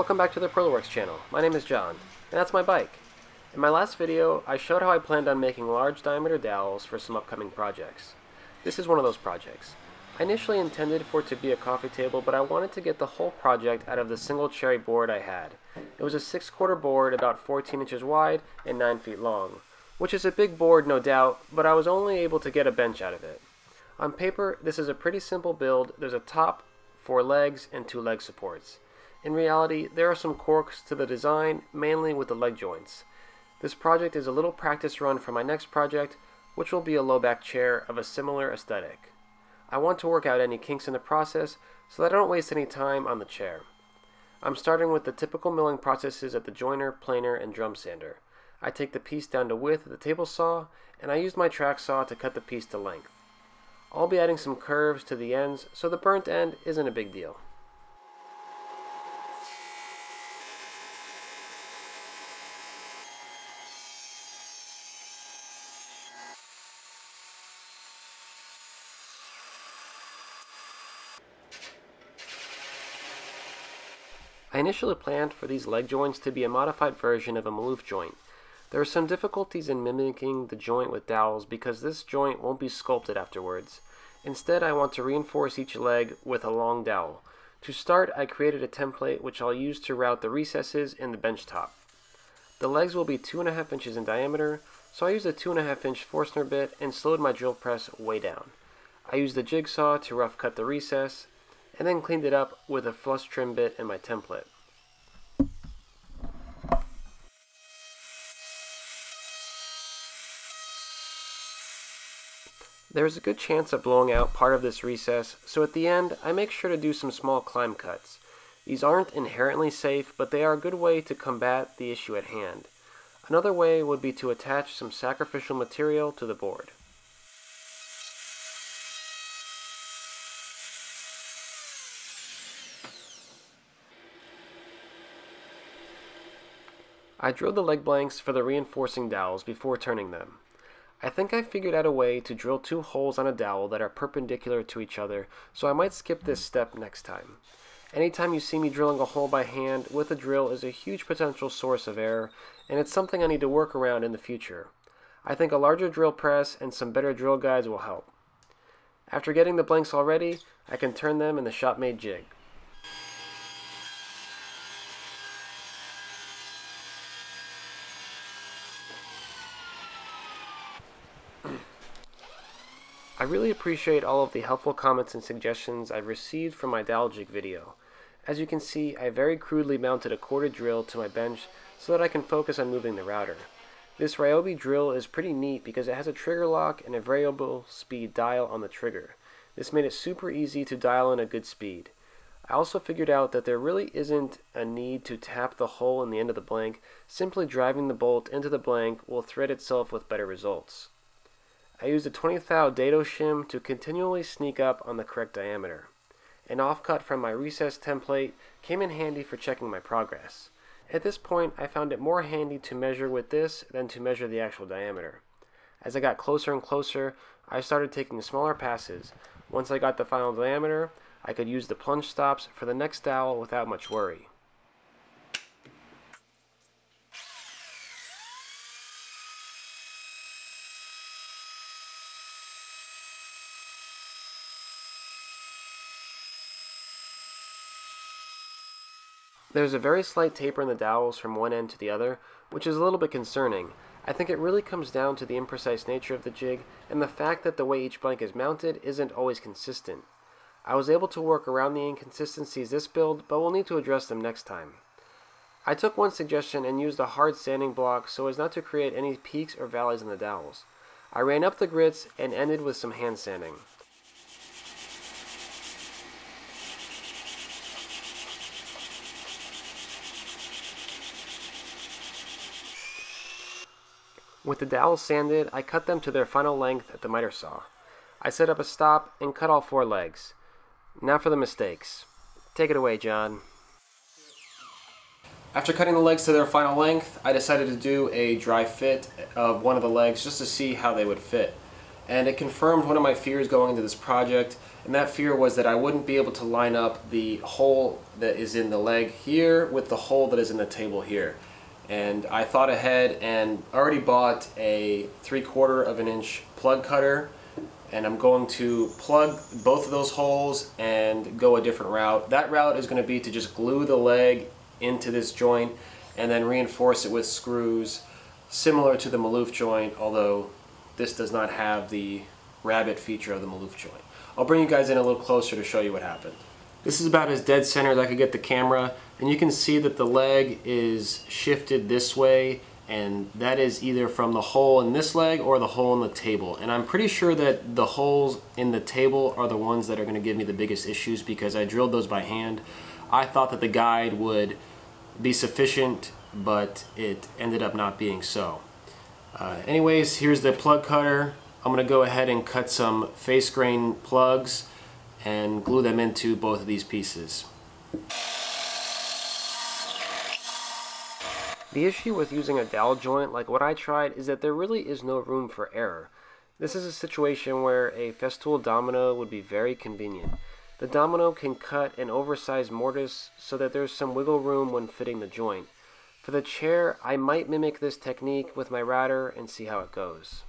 Welcome back to the Parillaworks channel. My name is John, and that's my bike. In my last video, I showed how I planned on making large diameter dowels for some upcoming projects. This is one of those projects. I initially intended for it to be a coffee table, but I wanted to get the whole project out of the single cherry board I had. It was a 6 quarter board about 14 inches wide and 9 feet long, which is a big board no doubt, but I was only able to get a bench out of it. On paper, this is a pretty simple build. There's a top, four legs, and two leg supports. In reality, there are some quirks to the design, mainly with the leg joints. This project is a little practice run for my next project, which will be a low back chair of a similar aesthetic. I want to work out any kinks in the process so that I don't waste any time on the chair. I'm starting with the typical milling processes at the jointer, planer, and drum sander. I take the piece down to width of the table saw, and I use my track saw to cut the piece to length. I'll be adding some curves to the ends, so the burnt end isn't a big deal. I initially planned for these leg joints to be a modified version of a Maloof joint. There are some difficulties in mimicking the joint with dowels because this joint won't be sculpted afterwards. Instead, I want to reinforce each leg with a long dowel. To start, I created a template which I'll use to route the recesses in the bench top. The legs will be 2.5 inches in diameter, so I used a 2.5 inch Forstner bit and slowed my drill press way down. I used the jigsaw to rough cut the recess, and then cleaned it up with a flush trim bit in my template. There is a good chance of blowing out part of this recess, so at the end I make sure to do some small climb cuts. These aren't inherently safe, but they are a good way to combat the issue at hand. Another way would be to attach some sacrificial material to the board. I drilled the leg blanks for the reinforcing dowels before turning them. I think I figured out a way to drill two holes on a dowel that are perpendicular to each other, so I might skip this step next time. Anytime you see me drilling a hole by hand with a drill is a huge potential source of error, and it's something I need to work around in the future. I think a larger drill press and some better drill guides will help. After getting the blanks all ready, I can turn them in the shop-made jig. I really appreciate all of the helpful comments and suggestions I've received from my jig video. As you can see, I very crudely mounted a corded drill to my bench so that I can focus on moving the router. This Ryobi drill is pretty neat because it has a trigger lock and a variable speed dial on the trigger. This made it super easy to dial in a good speed. I also figured out that there really isn't a need to tap the hole in the end of the blank, simply driving the bolt into the blank will thread itself with better results. I used a 20 thou dado shim to continually sneak up on the correct diameter. An offcut from my recess template came in handy for checking my progress. At this point, I found it more handy to measure with this than to measure the actual diameter. As I got closer and closer, I started taking smaller passes. Once I got the final diameter, I could use the plunge stops for the next dowel without much worry. There's a very slight taper in the dowels from one end to the other, which is a little bit concerning. I think it really comes down to the imprecise nature of the jig and the fact that the way each blank is mounted isn't always consistent. I was able to work around the inconsistencies this build, but we'll need to address them next time. I took one suggestion and used a hard sanding block so as not to create any peaks or valleys in the dowels. I ran up the grits and ended with some hand sanding. With the dowels sanded, I cut them to their final length at the miter saw. I set up a stop and cut all four legs. Now for the mistakes. Take it away, John. After cutting the legs to their final length, I decided to do a dry fit of one of the legs just to see how they would fit. and it confirmed one of my fears going into this project and that fear was that I wouldn't be able to line up the hole that is in the leg here with the hole that is in the table here and I thought ahead and already bought a three quarter of an inch plug cutter and I'm going to plug both of those holes and go a different route. That route is going to be to just glue the leg into this joint and then reinforce it with screws similar to the Maloof joint although this does not have the rabbet feature of the Maloof joint. I'll bring you guys in a little closer to show you what happened. This is about as dead center as I could get the camera and you can see that the leg is shifted this way and that is either from the hole in this leg or the hole in the table and I'm pretty sure that the holes in the table are the ones that are going to give me the biggest issues because I drilled those by hand. I thought that the guide would be sufficient but it ended up not being so. Uh, anyways, here's the plug cutter. I'm going to go ahead and cut some face grain plugs and glue them into both of these pieces. The issue with using a dowel joint like what I tried is that there really is no room for error. This is a situation where a Festool domino would be very convenient. The domino can cut an oversized mortise so that there's some wiggle room when fitting the joint. For the chair, I might mimic this technique with my router and see how it goes.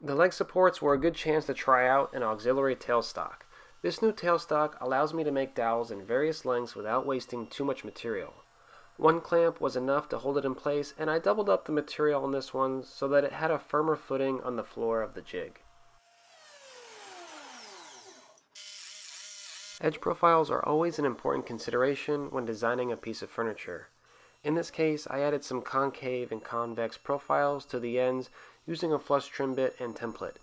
The leg supports were a good chance to try out an auxiliary tailstock. This new tailstock allows me to make dowels in various lengths without wasting too much material. One clamp was enough to hold it in place and I doubled up the material on this one so that it had a firmer footing on the floor of the jig. Edge profiles are always an important consideration when designing a piece of furniture. In this case, I added some concave and convex profiles to the ends using a flush trim bit and template.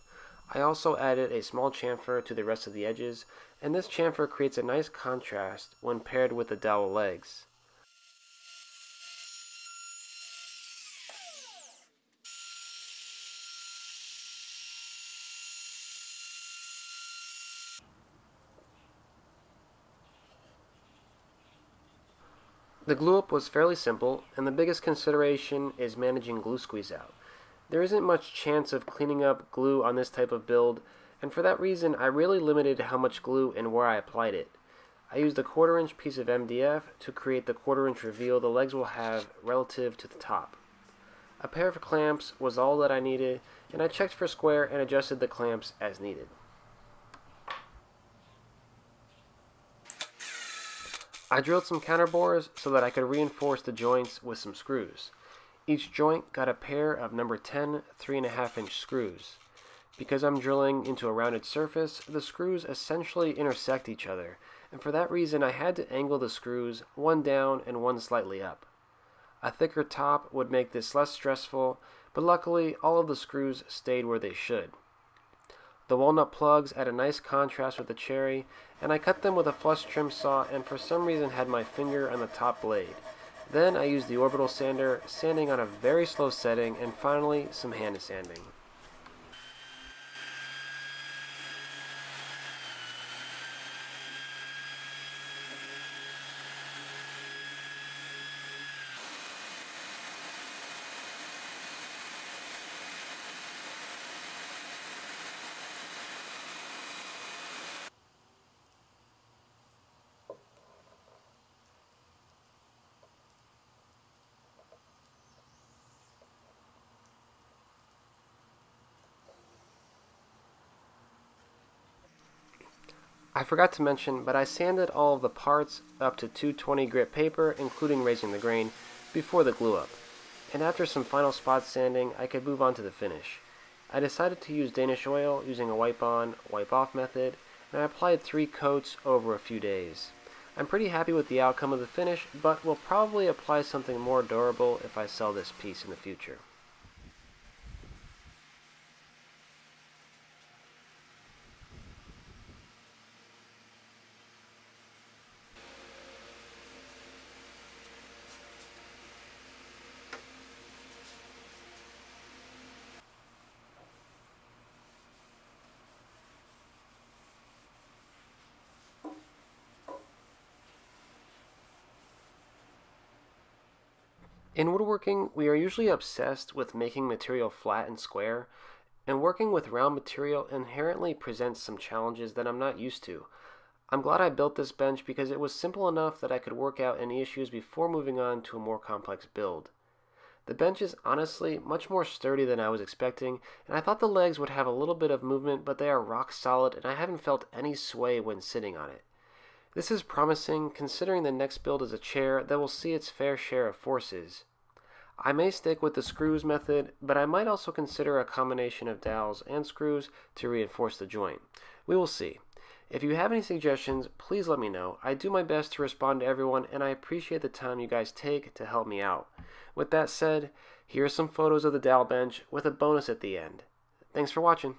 I also added a small chamfer to the rest of the edges, and this chamfer creates a nice contrast when paired with the dowel legs. The glue up was fairly simple, and the biggest consideration is managing glue squeeze out. There isn't much chance of cleaning up glue on this type of build, and for that reason I really limited how much glue and where I applied it. I used a quarter inch piece of MDF to create the quarter inch reveal the legs will have relative to the top. A pair of clamps was all that I needed, and I checked for square and adjusted the clamps as needed. I drilled some counterbores so that I could reinforce the joints with some screws. Each joint got a pair of number 10 3.5 inch screws. Because I'm drilling into a rounded surface, the screws essentially intersect each other, and for that reason I had to angle the screws one down and one slightly up. A thicker top would make this less stressful, but luckily all of the screws stayed where they should. The walnut plugs add a nice contrast with the cherry, and I cut them with a flush trim saw and for some reason had my finger on the top blade. Then I used the orbital sander, sanding on a very slow setting, and finally some hand sanding. I forgot to mention, but I sanded all of the parts up to 220 grit paper, including raising the grain, before the glue up. And after some final spot sanding, I could move on to the finish. I decided to use Danish oil using a wipe on, wipe off method, and I applied three coats over a few days. I'm pretty happy with the outcome of the finish, but will probably apply something more durable if I sell this piece in the future. In woodworking, we are usually obsessed with making material flat and square, and working with round material inherently presents some challenges that I'm not used to. I'm glad I built this bench because it was simple enough that I could work out any issues before moving on to a more complex build. The bench is honestly much more sturdy than I was expecting, and I thought the legs would have a little bit of movement, but they are rock solid and I haven't felt any sway when sitting on it. This is promising considering the next build is a chair that will see its fair share of forces. I may stick with the screws method, but I might also consider a combination of dowels and screws to reinforce the joint. We will see. If you have any suggestions, please let me know. I do my best to respond to everyone, and I appreciate the time you guys take to help me out. With that said, here are some photos of the dowel bench with a bonus at the end. Thanks for watching.